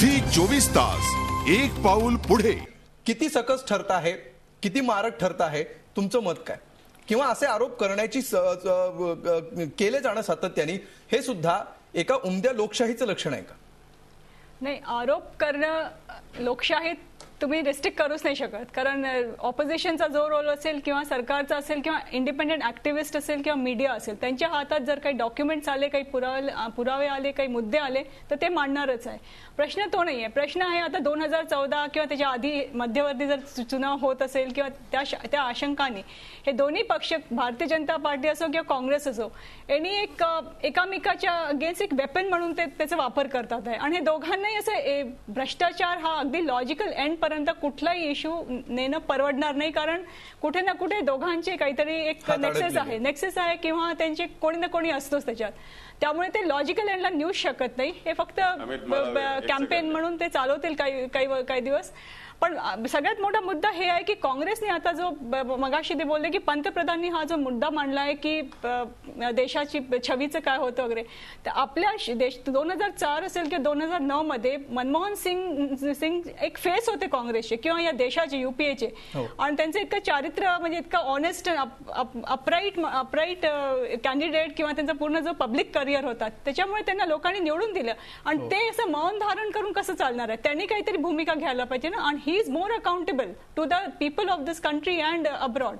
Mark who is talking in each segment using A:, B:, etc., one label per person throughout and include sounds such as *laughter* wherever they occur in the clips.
A: Zee चोवीस तास एक पाऊल पुढे.
B: किती सकस ठरत आहे किती मारक ठरत आहे तुमचं मत काय? किंवा असे आरोप करण्याची केले जाणं सातत्याने हे सुद्धा एका उमद्या लोकशाहीचं लक्षण आहे का?
C: नाही आरोप करणं लोकशाहीत तुम्ही रिस्ट्रिक्ट करूच नाही शकत. कारण ऑपोजिशनचा जो रोल असेल किंवा सरकारचा असेल किंवा इंडिपेंडेंट ऍक्टिव्हिस्ट असेल किंवा मीडिया असेल त्यांच्या हातात जर काही डॉक्युमेंट्स आले काही पुरावे पुरावे आले काही मुद्दे आले तर ते मांडणारच आहे. प्रश्न तो नाही आहे प्रश्न आहे आता दोन हजार चौदा किंवा त्याच्या आधी मध्यवर्ती जर चुनाव होत असेल किंवा त्या त्या आशंकाने हे दोन्ही पक्ष भारतीय जनता पार्टी असो किंवा काँग्रेस असो यांनी एक एकामेकाच्या अगेन्स्ट एक वेपन म्हणून ते त्याचा वापर करतात आहे. आणि हे दोघांनाही असं ए, भ्रष्टाचार हा अगदी लॉजिकल एंड पर्यंत कुठलाही इश्यू नेणं परवडणार नाही कारण कुठे ना कुठे दोघांचे काहीतरी एक नेक्सेस. आहे नेक्सेस आहे किंवा त्यांचे कोणी ना कोणी असतोच त्याच्यात त्यामुळे ते लॉजिकल एंडला नेऊच शकत नाही हे फक्त कॅम्पेन. म्हणून ते चालवतील काही काही काही दिवस पण सगळ्यात मोठा मुद्दा हे आहे की काँग्रेसने आता जो मगाशी ते बोलले की पंतप्रधानांनी हा जो मुद्दा मांडला आहे की देशाची छवीचं काय होतं वगैरे तर आपल्या देश दोन हजार चार असेल किंवा दोन हजार नऊ मध्ये मनमोहन सिंग सिंग एक फेस होते काँग्रेसचे किंवा या देशाचे युपीएचे
B: हो.
C: आणि त्यांचं इतकं चारित्र्य म्हणजे इतकं ऑनेस्ट अपराईट अपराईट कॅन्डिडेट किंवा त्यांचा पूर्ण जो पब्लिक करिअर होता त्याच्यामुळे त्यांना लोकांनी निवडून दिलं. आणि
B: हो.
C: ते असं मौन धारण करून कसं चालणार आहे? त्यांनी काहीतरी भूमिका घ्यायला पाहिजे ना? आणि he is more accountable to the people of this country and abroad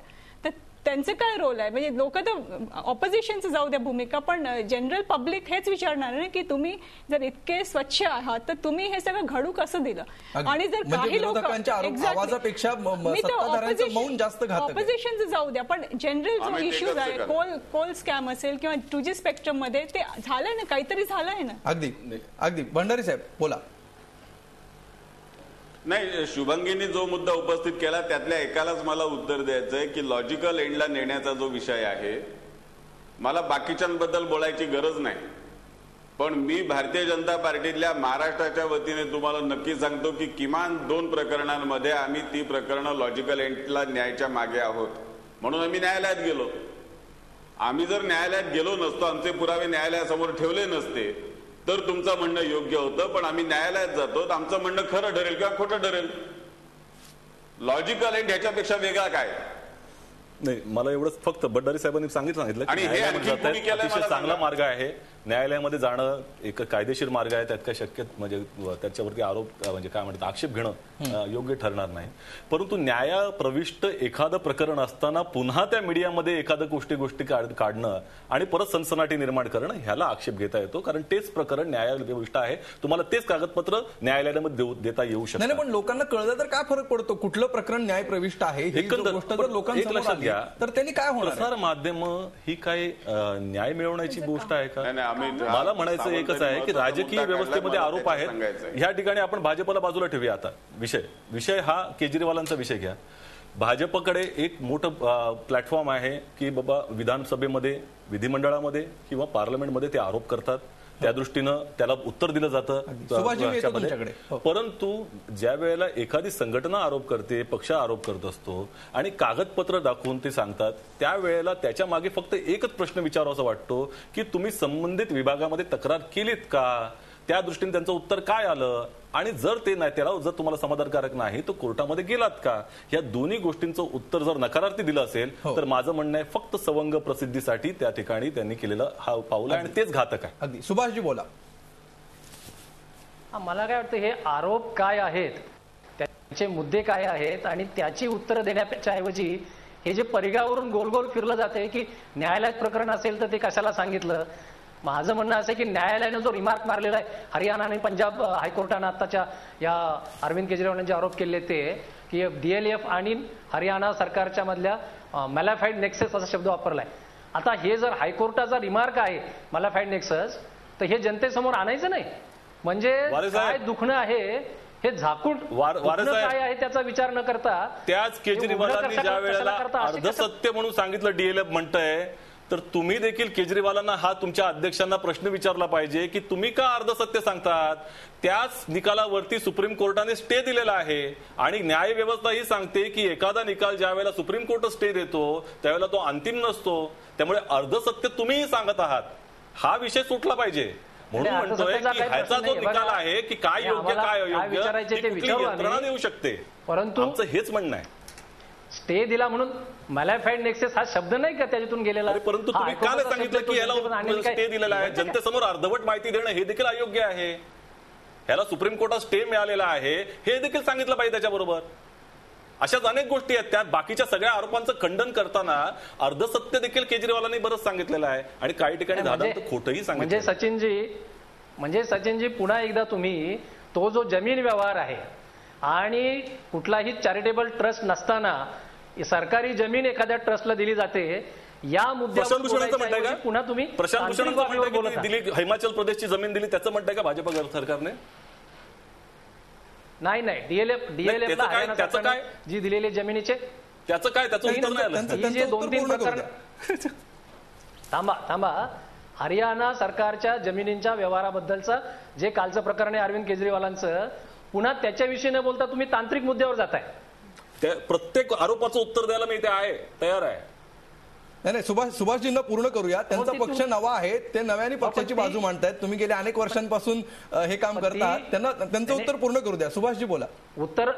C: त्यांचं काय रोल आहे? म्हणजे लोक तर ऑपोजिशनचं जाऊ द्या भूमिका पण जनरल पब्लिक हेच विचारणार आहे ना की तुम्ही जर इतके स्वच्छ आहात तर तुम्ही हे सगळं घडू कसं दिलं. आणि जर
B: म्हणजे
C: काही लोक. ऑपोजिशनचं जाऊ द्या पण जनरल जो इश्यूज
D: एकच
C: आहे. कोल कोल स्कॅम असेल किंवा टू जी स्पेक्ट्रममध्ये ते झालंय ना काहीतरी झालंय ना?
B: अगदी. अगदी. भंडारी साहेब बोला.
D: नाही शुभंगीने जो मुद्दा उपस्थित केला त्यातल्या एकालाच मला उत्तर द्यायचं आहे की लॉजिकल एंडला नेण्याचा जो विषय आहे मला बाकीच्यांबद्दल बोलायची गरज नाही. पण मी भारतीय जनता पार्टीतल्या महाराष्ट्राच्या वतीने तुम्हाला नक्की सांगतो की किमान दोन प्रकरणांमध्ये आम्ही ती प्रकरणं लॉजिकल एंडला न्यायच्या मागे आहोत. म्हणून आम्ही न्यायालयात गेलो. आम्ही जर न्यायालयात गेलो नसतो आमचे पुरावे न्यायालयासमोर ठेवले नसते तर तुमचं म्हणणं योग्य होतं पण आम्ही न्यायालयात जातो तर आमचं म्हणणं खरं ठरेल किंवा खोटं ठरेल? लॉजिकल एंड ह्याच्यापेक्षा वेगळा काय?
E: नाही मला एवढंच फक्त भंडारी साहेबांनी सांगितलं सांगितलं की
D: आणि हे
E: चांगला. मार्ग आहे. न्यायालयामध्ये जाणं एक कायदेशीर मार्ग आहे त्यात काय शक्य म्हणजे त्याच्यावरती आरोप म्हणजे काय म्हणतात आक्षेप घेणं योग्य ठरणार नाही. परंतु न्याया प्रविष्ट एखादं प्रकरण असताना पुन्हा त्या मीडियामध्ये एखादं गोष्टी गोष्टी काढ- काढणं आणि परत सनसनाटी निर्माण करणं ह्याला आक्षेप घेता येतो. कारण तेच प्रकरण न्यायालयविष्ट आहे. तुम्हाला तेच कागदपत्र न्यायालयामध्ये देऊ- देता येऊ शकतं.
B: नाही, पण लोकांना कळलं तर काय फरक पडतो? कुठलं प्रकरण न्याय प्रविष्ट आहे? ही
E: एकंदर-
B: गोष्ट जर लोकांसमोर
E: लक्षात घ्या.
B: तर त्यांनी काय होणार
E: माध्यम ही काय न्याय मिळवण्याची गोष्ट आहे का? मला म्हणायचं एकच आहे की राजकीय व्यवस्थेमध्ये आरोप आहेत. ह्या ठिकाणी आपण भाजपला बाजूला ठेवूया आता. विषय विषय हा केजरीवालांचा विषय घ्या. भाजपकडे एक मोठं प्लॅटफॉर्म आहे की बाबा विधानसभेमध्ये विधिमंडळामध्ये किंवा पार्लमेंटमध्ये ते आरोप करतात. त्या दृष्टीनं त्याला उत्तर दिलं जातं.
B: हो.
E: परंतु ज्या वेळेला एखादी संघटना आरोप करते पक्ष आरोप करत असतो आणि कागदपत्र दाखवून ते सांगतात त्यावेळेला त्याच्यामागे फक्त एकच प्रश्न विचारावा वाटतो की तुम्ही संबंधित विभागामध्ये तक्रार केलीत का त्या दृष्टीने त्यांचं उत्तर काय आलं? आणि जर ते नाही त्याला जर तुम्हाला समाधानकारक नाही तर कोर्टामध्ये गेलात का? या दोन्ही गोष्टींचं उत्तर जर नकारार्थी दिलं असेल
B: हो.
E: तर माझं म्हणणं आहे फक्त सवंग प्रसिद्धीसाठी त्या ठिकाणी त्यांनी केलेलं हा पाऊल आहे आणि तेच घातक आहे.
B: अगदी. सुभाषजी बोला.
F: हा, मला काय वाटतं हे आरोप काय आहेत? त्याचे मुद्दे काय आहेत? आणि त्याची उत्तरं देण्याच्या ऐवजी हे जे परिघावरून गोल गोल फिरलं जाते की न्यायालयात प्रकरण असेल तर ते कशाला सांगितलं? माझं म्हणणं असं की न्यायालयानं जो रिमार्क मारलेला आहे हरियाणा आणि पंजाब हायकोर्टानं आत्ताच्या या अरविंद केजरीवालांनी जे आरोप केले ते की डीएलएफ आणि हरियाणा सरकारच्या मधल्या मॅलाफाईड नेक्सेस असा शब्द वापरलाय आता हे जर हायकोर्टाचा रिमार्क आहे मॅलाफाईड नेक्सस तर हे जनतेसमोर आणायचं नाही म्हणजे. काय दुखणं आहे हे झाकून. काय आहे त्याचा विचार न करता
E: त्याच केजरीवालांनी ज्या वेळेला अर्धसत्य म्हणून सांगितलं डीएलएफ म्हणतंय तर तुम्ही देखील केजरीवालांना हा तुमच्या अध्यक्षांना प्रश्न विचारला पाहिजे की तुम्ही का अर्धसत्य सांगतात? त्याच निकालावरती सुप्रीम कोर्टाने स्टे दिलेला आहे आणि न्याय व्यवस्था ही सांगते की एखादा निकाल ज्या वेळेला सुप्रीम कोर्ट स्टे देतो त्यावेळेला तो अंतिम नसतो. त्यामुळे अर्धसत्य तुम्हीही सांगत आहात. हा विषय सुटला पाहिजे. म्हणून म्हणतोय की ह्याचा जो. निकाल आहे की काय योग्य काय अयोग्य यंत्रणा. देऊ शकते?
F: परंतु-
E: आमचं हेच म्हणणं आहे.
F: स्टे दिला म्हणून मॅलाफाईड नेक्सेस हा शब्द नाही का त्याच्यातून गेलेला?
E: परंतु तुम्ही का नाही
F: ऐकून
E: सांगितलं की याला
F: तो
E: स्टे दिलेला आहे. जनतेसमोर अर्धवट माहिती देणं हे देखील अयोग्य आहे. ह्याला सुप्रीम कोर्टात स्टे मिळालेला आहे. हे देखील सांगितलं पाहिजे त्याच्याबरोबर. अशाच अनेक गोष्टी आहेत. त्यात बाकीच्या सगळ्या आरोपांचं खंडन करताना अर्धसत्य देखील केजरीवालांनी बरंच सांगितलेलं आहे. आणि काही ठिकाणी
F: म्हणजे
E: दादा खोटंही
F: म्हणजे
E: सांगितलं
F: सचिनजी म्हणजे सचिनजी पुन्हा एकदा तुम्ही तो जो जमीन व्यवहार आहे आणि कुठलाही चॅरिटेबल ट्रस्ट नसताना सरकारी जमीन एखाद्या ट्रस्टला दिली जाते या
E: प्रशांत
F: मुद्द्यावर पुन्हा तुम्ही
E: प्रशांत
F: आहात.
E: दिली हिमाचल प्रदेशची जमीन दिली त्याचं म्हणताय का भाजप सरकारने?
F: नाही नाही डीएलएफ डीएलएफ? जी दिलेली जमिनीचे.
E: त्याचं काय त्याचं
F: ही दोन तीन प्रकरण *laughs* थांबा थांबा. हरियाणा सरकारच्या जमिनींच्या व्यवहाराबद्दलचं जे कालचं प्रकरण आहे अरविंद केजरीवालांचं पुन्हा त्याच्याविषयी न बोलता तुम्ही तांत्रिक मुद्द्यावर जाताय.
E: त्या प्रत्येक आरोपाचं उत्तर द्यायला मी इथे आहे तयार आहे.
B: नाही नाही सुभाष सुभाषजींना पूर्ण करूया. त्यांचा
F: ती
B: पक्ष नवा आहे. ते नव्याने पक्षाची
F: ती-
B: बाजू मांडतायत. तुम्ही गेल्या अनेक वर्षांपासून हे काम
F: ती-
B: करता त्यांना त्यांचं उत्तर पूर्ण करू द्या. सुभाषजी बोला.
F: उत्तर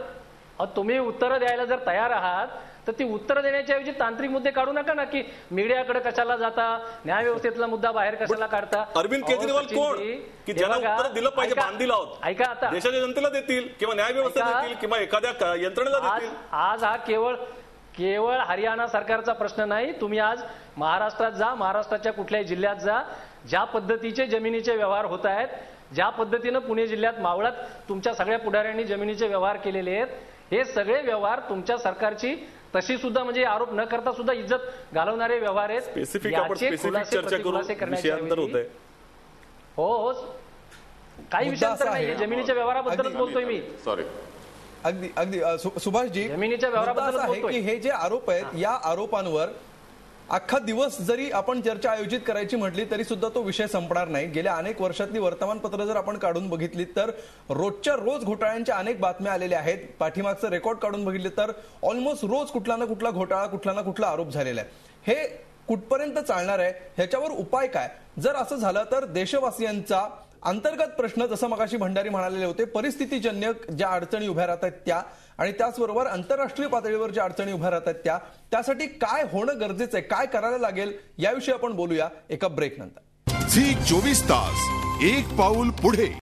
F: तुम्ही उत्तरं द्यायला जर तयार आहात तर ती उत्तरं देण्याच्या ऐवजी तांत्रिक मुद्दे काढू नका ना की मीडियाकडे कशाला जाता न्याय व्यवस्थेतला मुद्दा बाहेर कशाला काढता.
E: अरविंद केजरीवाल कोण? की ज्याला उत्तर दिलं पाहिजे बांधील आहोत
F: ऐका आता.
E: देशाच्या जनतेला देतील किंवा न्याय व्यवस्था. देतील किंवा एखाद्या यंत्रणेला देतील.
F: आज हा केवळ केवळ हरियाणा सरकारचा प्रश्न नाही तुम्ही आज महाराष्ट्रात जा महाराष्ट्राच्या कुठल्याही जिल्ह्यात जा ज्या पद्धतीचे जमिनीचे व्यवहार होत आहेत ज्या पद्धतीनं पुणे जिल्ह्यात मावळात तुमच्या सगळ्या पुढाऱ्यांनी जमिनीचे व्यवहार केलेले आहेत हे सगळे व्यवहार तुमच्या सरकारची तशी सुद्धा म्हणजे आरोप न करता सुद्धा इज्जत घालवणारे व्यवहार आहेत.
E: स्पेसिफिक आपण स्पेसिफिक चर्चा करू.
F: हो हो. काही
B: असा
F: नाही
B: आहे-
F: जमिनीच्या व्यवहाराबद्दलच बोलतोय मी.
D: सॉरी
B: अगदी अगदी सुभाषजी
F: जमिनीच्या व्यवहाराबद्दल
B: असा आहे
F: बोलतोय.
B: की हे जे आरोप आहेत या आरोपांवर अख्खा दिवस जरी आपण चर्चा आयोजित करायची म्हटली तरी सुद्धा तो विषय संपणार नाही. गेल्या अनेक वर्षातली वर्तमानपत्र जर आपण काढून बघितली तर रोजच्या रोज घोटाळ्यांच्या अनेक बातम्या आलेल्या आहेत. पाठीमागचं रेकॉर्ड काढून बघितले तर ऑलमोस्ट रोज कुठला ना कुठला घोटाळा कुठला ना कुठला आरोप झालेला आहे. हे कुठपर्यंत चालणार आहे? ह्याच्यावर उपाय काय? जर असं झालं तर देशवासियांचा अंतर्गत प्रश्न जसं मगाशी भंडारी म्हणालेले होते परिस्थितीजन्य ज्या अडचणी उभ्या राहतात त्या आणि त्याचबरोबर आंतरराष्ट्रीय पातळीवर ज्या अडचणी उभ्या राहतात त्या त्यासाठी काय होणं गरजेचं आहे काय करायला लागेल याविषयी आपण बोलूया एका ब्रेक नंतर.
A: झी चोवीस तास एक पाऊल पुढे.